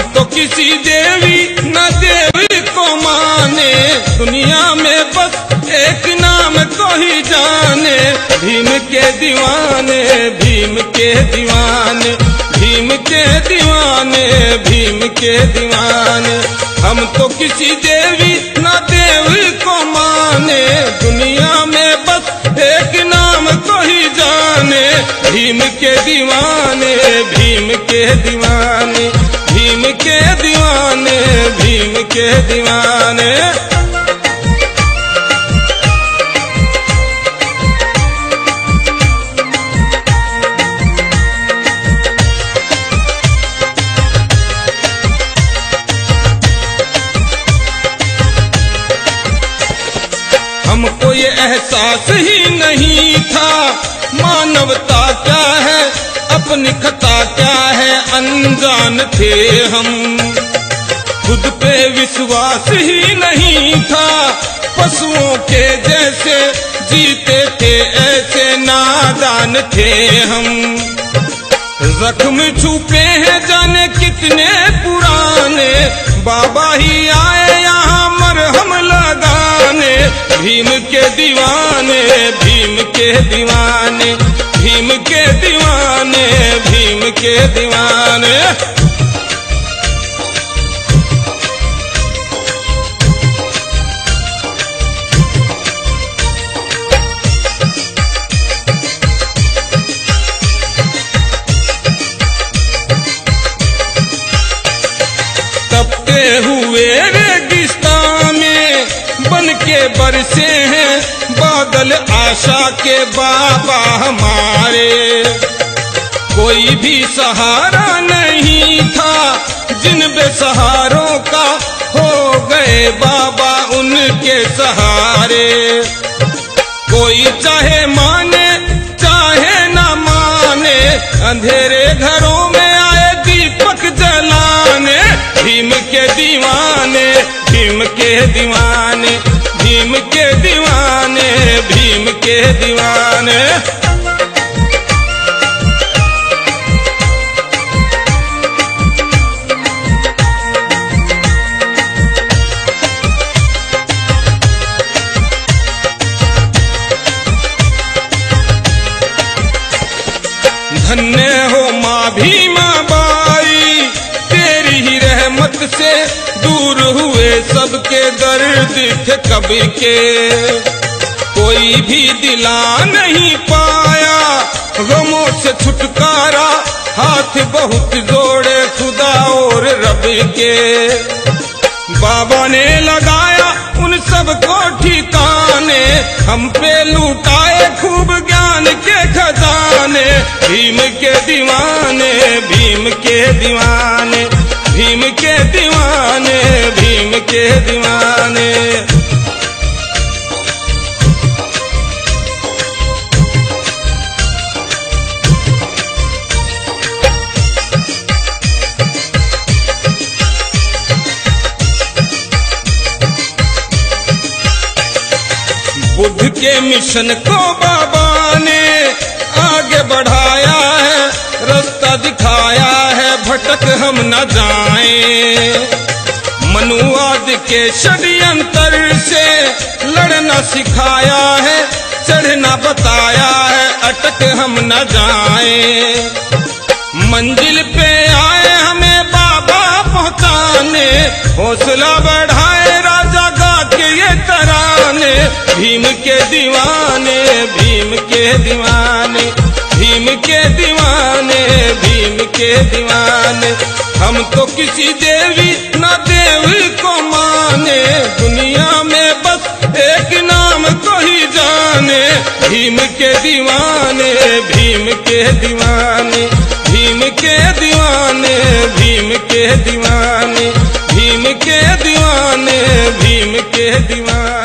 किसी देवी न देवी को माने। दुनिया में बस एक नाम को ही जाने। भीम के दीवाने, भीम के दीवाने, भीम के दीवाने, भीम के दीवाने। हम तो किसी देवी न देवी को माने। दुनिया में बस एक नाम को ही जाने। भीम के दीवाने, भीम के दीवाने। भीम के दीवाने भीम के दीवाने। हमको ये एहसास ही नहीं था मानवता अपनी खता क्या है? अनजान थे हम। खुद पे विश्वास ही नहीं था। पशुओं के जैसे जीते थे, ऐसे नादान थे हम। जख्म छुपे हैं जाने कितने पुराने। बाबा ही आए यहाँ मरहम लगाने। भीम के दीवाने, भीम के दीवाने, भीम के दीवाने। भीम के दीवाने। तपते हुए रेगिस्तान में बन के बरसे हैं बादल आशा के बाबा हमारे। कोई भी सहारा नहीं था। जिन बेसहारों का हो गए बाबा उनके सहारे। कोई चाहे माने, चाहे ना माने, अंधेरे घरों में आए दीपक जलाने, भीम के दीवाने, भीम के दीवाने, भीम के दीवाने, भीम के दीवाने। धन्य हो माँ भीमा बाई। तेरी ही रहमत से दूर हुए सबके दर्द थे कभी के। कोई भी दिला नहीं पाया, गमों से छुटकारा, हाथ बहुत जोड़े खुदा और रब के। बाबा ने लगाया उन सबको ठिकाने, हम पे लुटाए भीम के दीवाने, भीम के दीवाने, भीम के दीवाने, भीम के दीवाने। बुद्ध के मिशन को बाबा ने आगे बढ़ाया है, रास्ता दिखाया है, भटक हम न जाएँ। मनुवाद के षड्यंत्र से लड़ना सिखाया है, चढ़ना बताया है, अटक हम न जाएँ। मंजिल पे आए हमें बाबा पहुँचाने, हौसला भीम के दीवाने भीम के दीवाने भीम के दीवाने भीम के दीवाने हम तो किसी देवी न देवी को माने दुनिया में बस एक नाम को ही जाने भीम के दीवाने भीम के दीवाने भीम के दीवाने भीम के दीवाने भीम के दीवाने भीम के दीवाने